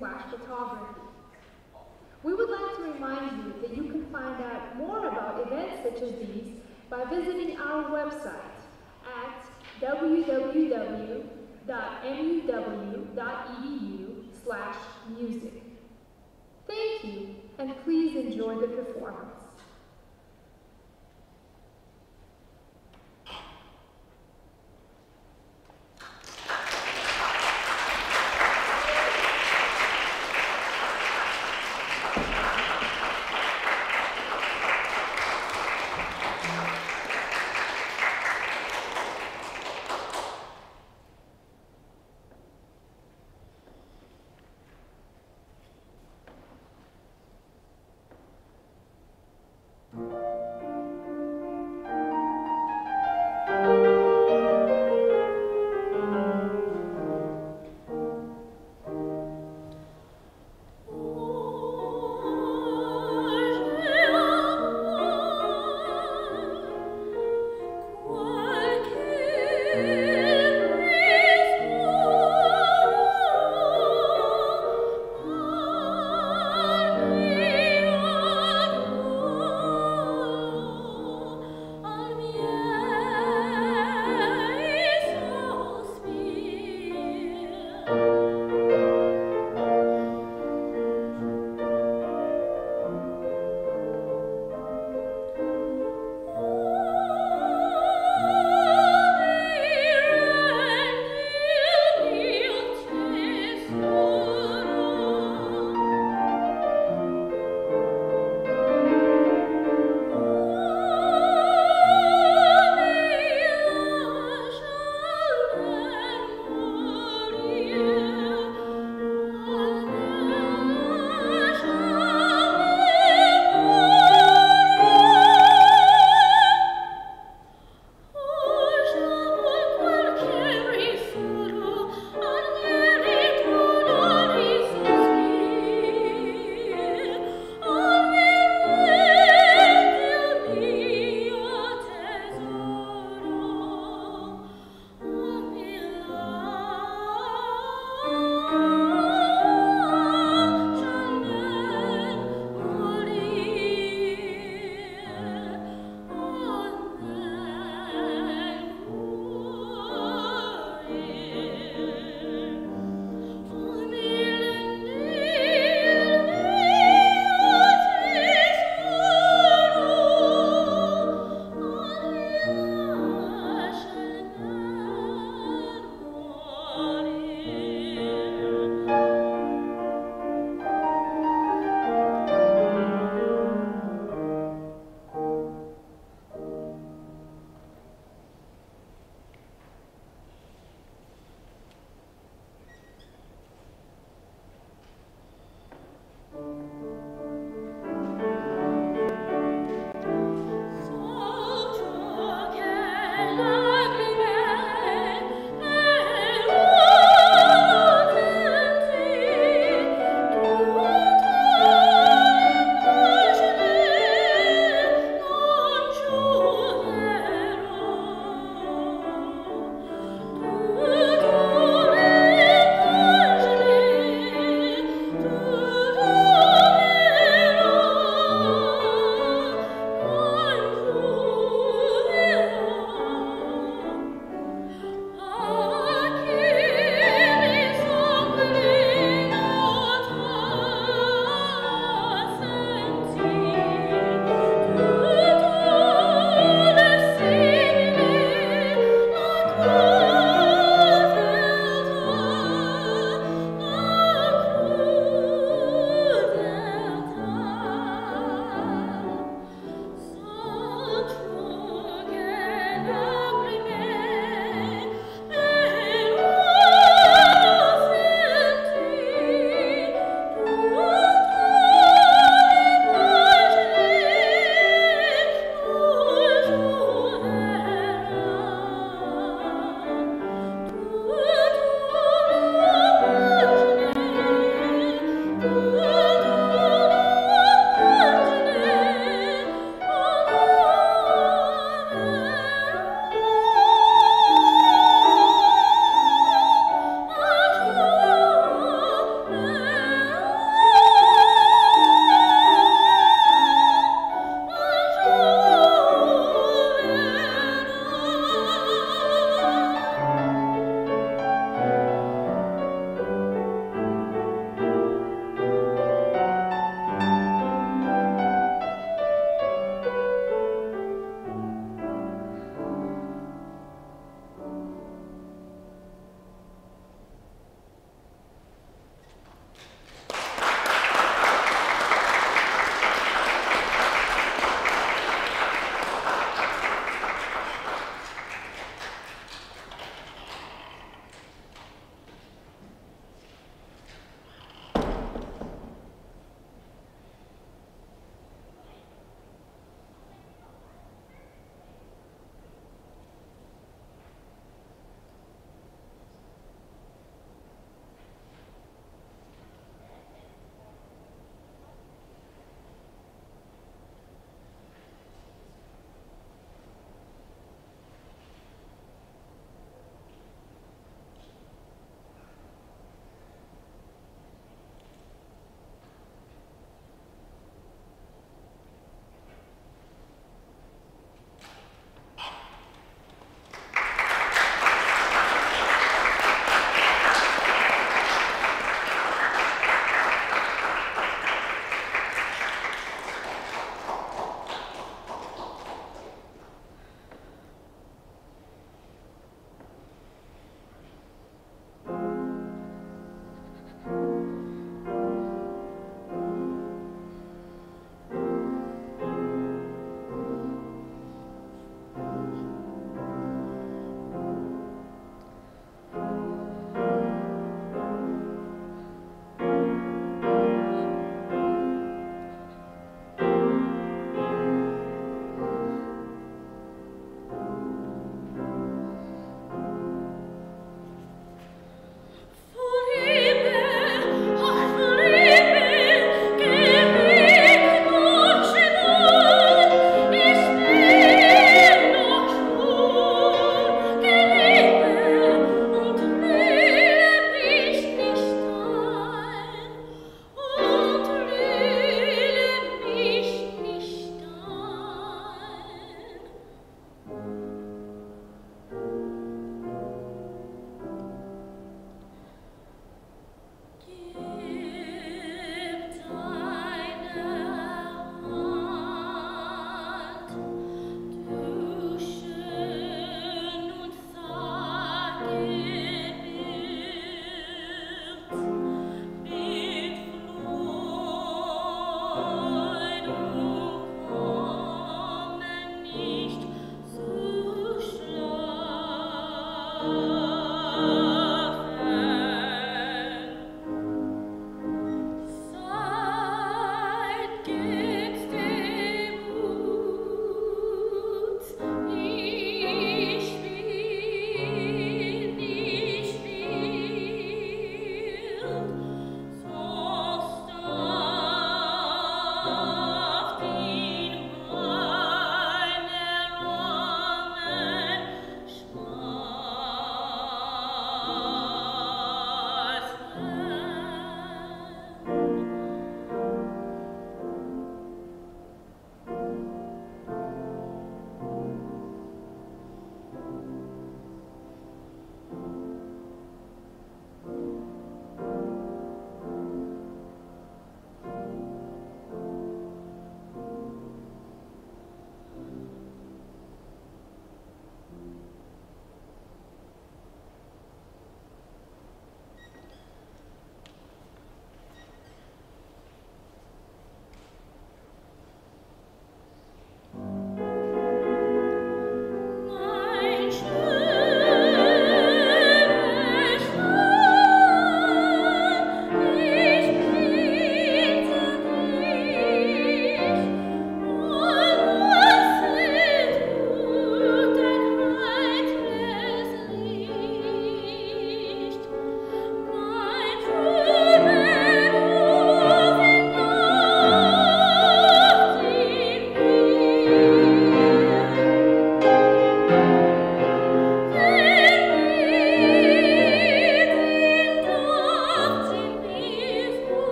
slash photography. We would like to remind you that you can find out more about events such as these by visiting our website at www.muw.edu slash music. Thank you, and please enjoy the performance.